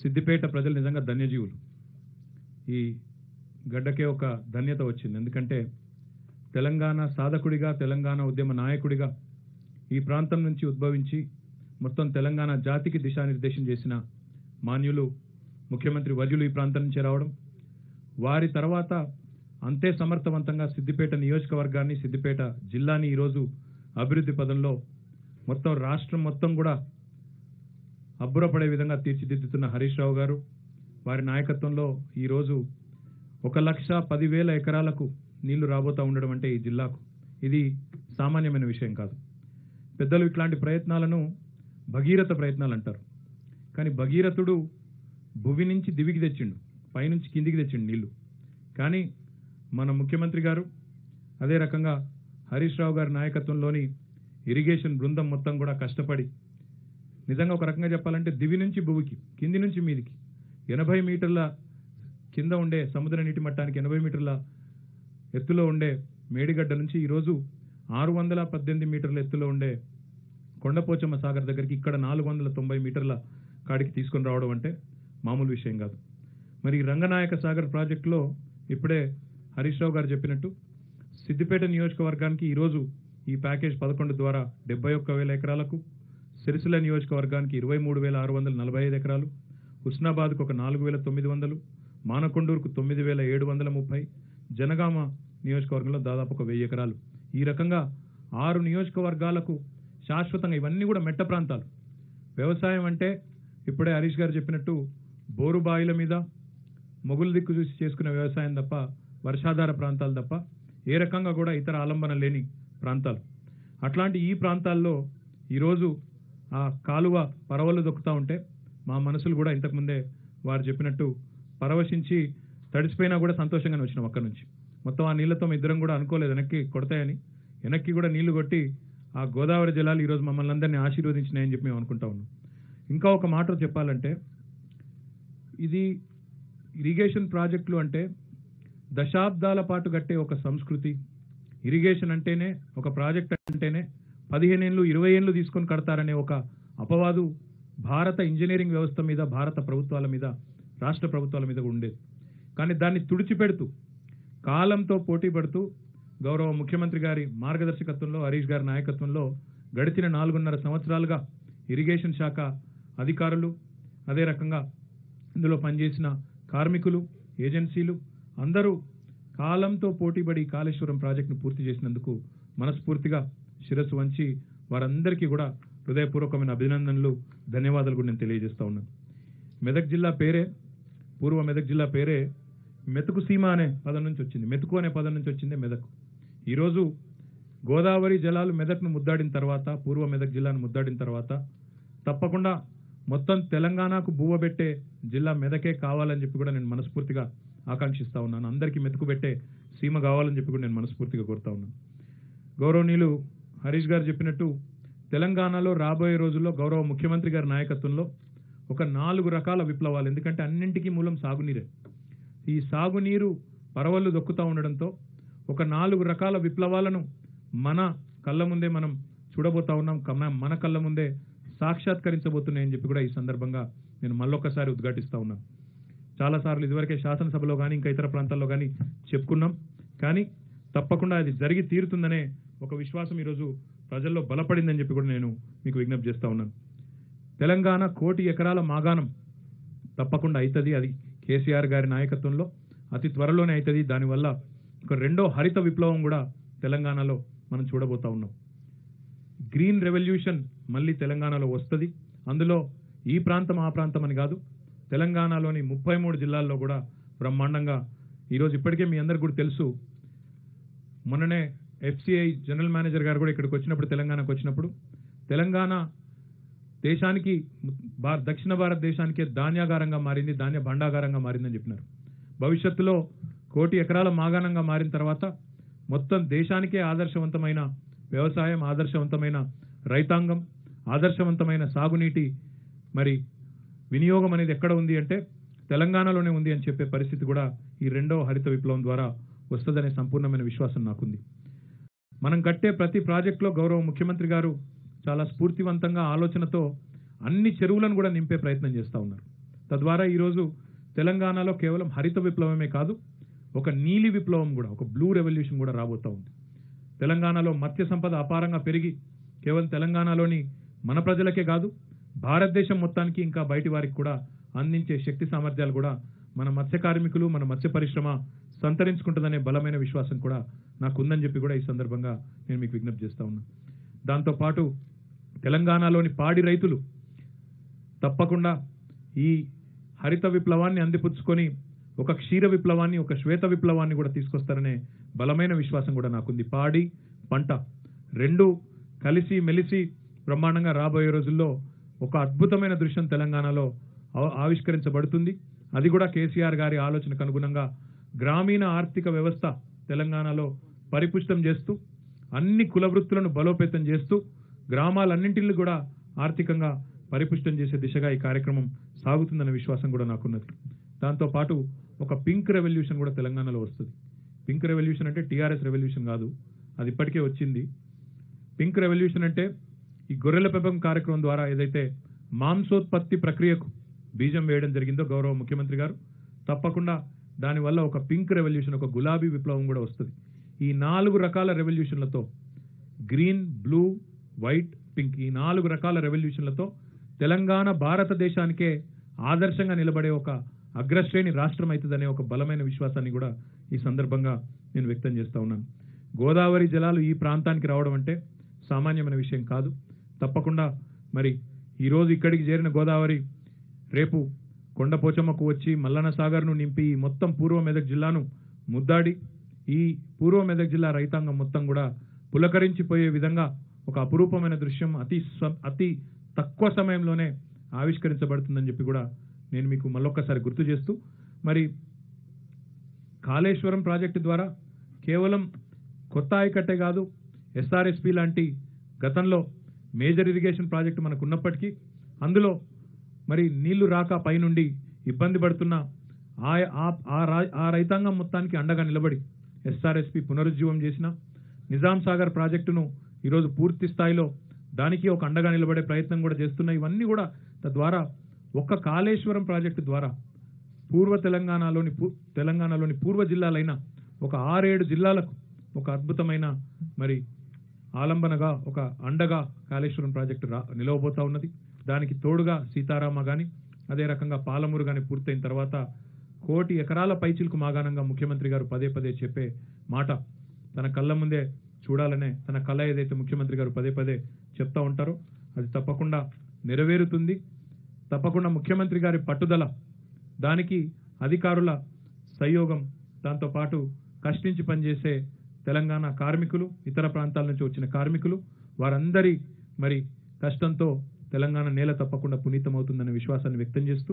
సిద్దిపేట ప్రజలు నిజంగా ధన్యజీవులు. ఈ గడ్డకే ఒక ధన్యత వచ్చింది. ఎందుకంటే తెలంగాణ సాధకుడిగా తెలంగాణ ఉద్యమ నాయకుడిగా ఈ ప్రాంతం నుంచి ఉద్భవించి మొత్తం తెలంగాణ జాతికి దిశానిర్దేశం చేసిన మాన్యులు ముఖ్యమంత్రి వర్యులు ఈ ప్రాంతం నుంచి రావడం వారి తర్వాత అంతే సమర్థవంతంగా సిద్దిపేట నియోజకవర్గాన్ని సిద్దిపేట జిల్లాని ఈరోజు అభివృద్ధి పదంలో మొత్తం రాష్ట్రం మొత్తం కూడా అబ్బురపడే విధంగా తీర్చిదిద్దుతున్న హరీష్ రావు గారు వారి నాయకత్వంలో ఈరోజు ఒక లక్ష పదివేల ఎకరాలకు నీళ్ళు రాబోతా ఉండడం అంటే ఈ జిల్లాకు ఇది సామాన్యమైన విషయం కాదు. పెద్దలు ఇట్లాంటి ప్రయత్నాలను భగీరథ ప్రయత్నాలు అంటారు. కానీ భగీరథుడు భువి నుంచి దివికి తెచ్చిండు పైనుంచి కిందికి తెచ్చిండు నీళ్ళు. కానీ మన ముఖ్యమంత్రి గారు అదే రకంగా హరీష్ రావు గారి నాయకత్వంలోని ఇరిగేషన్ బృందం మొత్తం కూడా కష్టపడి నిజంగా ఒక రకంగా చెప్పాలంటే దివి నుంచి భువికి కింది నుంచి మీదికి ఎనభై మీటర్ల కింద ఉండే సముద్ర నీటి మట్టానికి ఎనభై మీటర్ల ఎత్తులో ఉండే మేడిగడ్డ నుంచి ఈరోజు ఆరు వందల పద్దెనిమిది మీటర్ల ఎత్తులో ఉండే కొండపోచమ్మ సాగర్ దగ్గరికి ఇక్కడ నాలుగు వందల తొంభై మీటర్ల కాడికి తీసుకొని రావడం అంటే మామూలు విషయం కాదు. మరి రంగనాయక సాగర్ ప్రాజెక్టులో ఇప్పుడే హరీష్ రావు గారు చెప్పినట్టు సిద్దిపేట నియోజకవర్గానికి ఈరోజు ఈ ప్యాకేజ్ పదకొండు ద్వారా డెబ్బై ఒక్క వేల ఎకరాలకు సిరిసిల్ల నియోజకవర్గానికి ఇరవై మూడు వేల ఆరు వందల నలభై ఐదు ఎకరాలు హుస్నాబాద్కు ఒక నాలుగు వేల తొమ్మిది వందలు మానకొండూరుకు తొమ్మిది వేల ఏడు వందల ముప్పై జనగామ నియోజకవర్గంలో దాదాపు ఒక వెయ్యి ఎకరాలు. ఈ రకంగా ఆరు నియోజకవర్గాలకు శాశ్వతంగా ఇవన్నీ కూడా మెట్ట ప్రాంతాలు. వ్యవసాయం అంటే ఇప్పుడే హరీష్ గారు చెప్పినట్టు బోరు బావిల మీద మొగులు దిక్కు చూసి చేసుకునే వ్యవసాయం తప్ప వర్షాధార ప్రాంతాలు తప్ప ఏ రకంగా కూడా ఇతర ఆలంబన లేని ప్రాంతాలు. అట్లాంటి ఈ ప్రాంతాల్లో ఈరోజు ఆ కాలువ పరవలు దొక్కుతూ ఉంటే మా మనసులు కూడా ఇంతకుముందే వారు చెప్పినట్టు పరవశించి తడిసిపోయినా కూడా సంతోషంగానే వచ్చినాం అక్కడి నుంచి. మొత్తం ఆ నీళ్ళతో ఇద్దరం కూడా అనుకోలేదు వెనక్కి కొడతాయని. వెనక్కి కూడా నీళ్ళు కొట్టి ఆ గోదావరి జలాలు ఈరోజు మమ్మల్ని అందరినీ ఆశీర్వదించినాయని చెప్పి మేము అనుకుంటా ఉన్నాం. ఇంకా ఒక మాట చెప్పాలంటే ఇది ఇరిగేషన్ ప్రాజెక్టులు అంటే దశాబ్దాల పాటు కట్టే ఒక సంస్కృతి. ఇరిగేషన్ అంటేనే ఒక ప్రాజెక్ట్ అంటేనే పదిహేను ఏళ్ళు ఇరవై ఏళ్ళు తీసుకొని కడతారనే ఒక అపవాదు భారత ఇంజనీరింగ్ వ్యవస్థ మీద భారత ప్రభుత్వాల మీద రాష్ట్ర ప్రభుత్వాల మీద ఉండేది. కానీ దాన్ని తుడిచిపెడుతూ కాలంతో పోటీ పడుతూ గౌరవ ముఖ్యమంత్రి గారి మార్గదర్శకత్వంలో హరీష్ గారి నాయకత్వంలో గడిచిన నాలుగున్నర సంవత్సరాలుగా ఇరిగేషన్ శాఖ అధికారులు అదే రకంగా ఇందులో పనిచేసిన కార్మికులు ఏజెన్సీలు అందరూ కాలంతో పోటీపడి కాళేశ్వరం ప్రాజెక్టును పూర్తి చేసినందుకు మనస్ఫూర్తిగా శిరస్సు వంచి వారందరికీ కూడా హృదయపూర్వకమైన అభినందనలు ధన్యవాదాలు కూడా నేను తెలియజేస్తా ఉన్నాను. మెదక్ జిల్లా పేరే పూర్వ మెదక్ జిల్లా పేరే మెతుకు సీమ అనే పదం నుంచి వచ్చింది. మెతుకు అనే పదం నుంచి వచ్చిందే మెదక్. ఈరోజు గోదావరి జలాలు మెదక్ను ముద్దాడిన తర్వాత పూర్వ మెదక్ జిల్లాను ముద్దాడిన తర్వాత తప్పకుండా మొత్తం తెలంగాణకు బువ్వబెట్టే జిల్లా మెదకే కావాలని చెప్పి కూడా నేను మనస్ఫూర్తిగా ఆకాంక్షిస్తా ఉన్నాను. అందరికీ మెతుకు పెట్టే సీమ కావాలని చెప్పి కూడా నేను మనస్ఫూర్తిగా కోరుతా ఉన్నాను. గౌరవనీయులు హరీష్ గారు చెప్పినట్టు తెలంగాణలో రాబోయే రోజుల్లో గౌరవ ముఖ్యమంత్రి గారి నాయకత్వంలో ఒక నాలుగు రకాల విప్లవాలు. ఎందుకంటే అన్నింటికీ మూలం సాగునీరే. ఈ సాగునీరు పరవళ్ళు దొక్కుతూ ఉండడంతో ఒక నాలుగు రకాల విప్లవాలను మన కళ్ళ ముందే మనం చూడబోతా ఉన్నాం. మన కళ్ళ ముందే సాక్షాత్కరించబోతున్నాయని చెప్పి కూడా ఈ సందర్భంగా నేను మళ్ళొక్కసారి ఉద్ఘాటిస్తూ ఉన్నాను చాలాసార్లు ఇదివరకే శాసనసభలో కానీ ఇంకా ఇతర ప్రాంతాల్లో కానీ చెప్పుకున్నాం. కానీ తప్పకుండా అది జరిగి తీరుతుందనే ఒక విశ్వాసం ఈరోజు ప్రజల్లో బలపడిందని చెప్పి కూడా నేను మీకు విజ్ఞప్తి చేస్తూ ఉన్నాను. తెలంగాణ కోటి ఎకరాల మాగాణం తప్పకుండా అవుతుంది అది కేసీఆర్ గారి నాయకత్వంలో. అతి త్వరలోనే అవుతుంది దానివల్ల ఒక రెండో హరిత విప్లవం కూడా తెలంగాణలో మనం చూడబోతా ఉన్నాం. గ్రీన్ రెవల్యూషన్ మళ్ళీ తెలంగాణలో వస్తుంది. అందులో ఈ ప్రాంతం ఆ ప్రాంతం అని కాదు తెలంగాణలోని ముప్పై మూడు జిల్లాల్లో కూడా బ్రహ్మాండంగా ఈరోజు ఇప్పటికే మీ అందరికి కూడా తెలుసు మొన్ననే ఎఫ్సిఐ జనరల్ మేనేజర్ గారు కూడా ఇక్కడికి వచ్చినప్పుడు తెలంగాణకు వచ్చినప్పుడు తెలంగాణ దేశానికి భా- దక్షిణ భారతదేశానికే ధాన్యాగారంగా మారింది ధాన్య భండాగారంగా మారిందని చెప్పినారు. భవిష్యత్తులో కోటి ఎకరాల మాగాణంగా మారిన తర్వాత మొత్తం దేశానికే ఆదర్శవంతమైన వ్యవసాయం ఆదర్శవంతమైన రైతాంగం ఆదర్శవంతమైన సాగునీటి మరి వినియోగం అనేది ఎక్కడ ఉంది అంటే తెలంగాణలోనే ఉంది అని చెప్పే పరిస్థితి కూడా ఈ రెండో హరిత విప్లవం ద్వారా వస్తుందనే సంపూర్ణమైన విశ్వాసం నాకుంది. మనం కట్టే ప్రతి ప్రాజెక్టులో గౌరవ ముఖ్యమంత్రి గారు చాలా స్ఫూర్తివంతంగా ఆలోచనతో అన్ని చెరువులను కూడా నింపే ప్రయత్నం చేస్తూ ఉన్నారు. తద్వారా ఈరోజు తెలంగాణలో కేవలం హరిత విప్లవమే కాదు ఒక నీలి విప్లవం కూడా ఒక బ్లూ రెవల్యూషన్ కూడా రాబోతా ఉంది. తెలంగాణలో మత్స్య సంపద అపారంగా పెరిగి కేవలం తెలంగాణలోని మన ప్రజలకే కాదు భారతదేశం మొత్తానికి ఇంకా బయటి వారికి కూడా అందించే శక్తి సామర్థ్యాలు కూడా మన మత్స్య కార్మికులు మన మత్స్య పరిశ్రమ సంతరించుకుంటుందనే బలమైన విశ్వాసం కూడా నాకు ఉందని చెప్పి కూడా ఈ సందర్భంగా నేను మీకు విజ్ఞప్తి చేస్తా ఉన్నా. దాంతోపాటు తెలంగాణలోని పాడి రైతులు తప్పకుండా ఈ హరిత విప్లవాన్ని అందిపుచ్చుకొని ఒక క్షీర విప్లవాన్ని ఒక శ్వేత విప్లవాన్ని కూడా తీసుకొస్తారనే బలమైన విశ్వాసం కూడా నాకుంది. పాడి పంట రెండు కలిసి మెలిసి బ్రహ్మాండంగా రాబోయే రోజుల్లో ఒక అద్భుతమైన దృశ్యం తెలంగాణలో ఆవిష్కరించబడుతుంది. అది కూడా కేసీఆర్ గారి ఆలోచనకు అనుగుణంగా గ్రామీణ ఆర్థిక వ్యవస్థ తెలంగాణలో పరిపుష్టం చేస్తూ అన్ని కుల వృత్తులను బలోపేతం చేస్తూ గ్రామాలన్నింటిని కూడా ఆర్థికంగా పరిపుష్టం చేసే దిశగా ఈ కార్యక్రమం సాగుతుందన్న విశ్వాసం కూడా నాకున్నది. దాంతోపాటు ఒక పింక్ రెవల్యూషన్ కూడా తెలంగాణలో వస్తుంది. పింక్ రెవల్యూషన్ అంటే టీఆర్ఎస్ రెవల్యూషన్ కాదు అది ఇప్పటికే వచ్చింది. పింక్ రెవల్యూషన్ అంటే ఈ గొర్రెల పెంపకం కార్యక్రమం ద్వారా ఏదైతే మాంసోత్పత్తి ప్రక్రియకు బీజం వేయడం జరిగిందో గౌరవ ముఖ్యమంత్రి గారు తప్పకుండా దానివల్ల ఒక పింక్ రెవల్యూషన్ ఒక గులాబీ విప్లవం కూడా వస్తుంది. ఈ నాలుగు రకాల రెవల్యూషన్లతో గ్రీన్ బ్లూ వైట్ పింక్ ఈ నాలుగు రకాల రెవల్యూషన్లతో తెలంగాణ భారతదేశానికే ఆదర్శంగా నిలబడే ఒక అగ్రశ్రేణి రాష్ట్రం అవుతుందనే ఒక బలమైన విశ్వాసాన్ని కూడా ఈ సందర్భంగా నేను వ్యక్తం చేస్తూ ఉన్నాను. గోదావరి జలాలు ఈ ప్రాంతానికి రావడం అంటే సామాన్యమైన విషయం కాదు. తప్పకుండా మరి ఈరోజు ఇక్కడికి చేరిన గోదావరి రేపు కొండపోచమ్మకు వచ్చి మల్లన్న సాగర్ను నింపి ఈ మొత్తం పూర్వ మెదక్ జిల్లాను ముద్దాడి ఈ పూర్వ మెదక్ జిల్లా రైతాంగం మొత్తం కూడా పులకరించిపోయే విధంగా ఒక అపురూపమైన దృశ్యం అతి అతి తక్కువ సమయంలోనే ఆవిష్కరించబడుతుందని చెప్పి కూడా నేను మీకు మళ్ళొక్కసారి గుర్తు చేస్తూ మరి కాళేశ్వరం ప్రాజెక్టు ద్వారా కేవలం కొత్త ఆయకట్టే కాదు ఎస్ఆర్ఎస్పి లాంటి గతంలో మేజర్ ఇరిగేషన్ ప్రాజెక్టు మనకు ఉన్నప్పటికీ అందులో మరి నీళ్ళు రాక పైనుండి ఇబ్బంది పడుతున్న ఆ ఆ- ఆ రా- ఆ రైతాంగం మొత్తానికి అండగా నిలబడి ఎస్ఆర్ఎస్పి పునరుజ్జీవం చేసిన నిజాం సాగర్ ప్రాజెక్టును ఈరోజు పూర్తి స్థాయిలో దానికి ఒక అండగా నిలబడే ప్రయత్నం కూడా చేస్తున్నాయి ఇవన్నీ కూడా తద్వారా ఒక్క కాళేశ్వరం ప్రాజెక్టు ద్వారా పూర్వ తెలంగాణలోని పూ- తెలంగాణలోని పూర్వ జిల్లాలైన ఒక ఆరేడు జిల్లాలకు ఒక అద్భుతమైన మరి ఆలంబనగా ఒక అండగా కాళేశ్వరం ప్రాజెక్టు రా నిలవబోతా ఉన్నది. దానికి తోడుగా సీతారామ గాని అదే రకంగా పాలమూరు గాని పూర్తయిన తర్వాత కోటి ఎకరాల పైచిలకు మాగాణంగా ముఖ్యమంత్రి గారు పదే పదే చెప్పే మాట తన కళ్ళ ముందే చూడాలనే తన కళ ఏదైతే ముఖ్యమంత్రి గారు పదే పదే చెప్తా ఉంటారో అది తప్పకుండా నెరవేరుతుంది. తప్పకుండా ముఖ్యమంత్రి గారి పట్టుదల దానికి అధికారుల సహయోగం దాంతోపాటు కష్టించి పనిచేసే తెలంగాణ కార్మికులు ఇతర ప్రాంతాల నుంచి వచ్చిన కార్మికులు వారందరి మరి కష్టంతో తెలంగాణ నేల తప్పకుండా పునీతమవుతుందనే విశ్వాసాన్ని వ్యక్తం చేస్తూ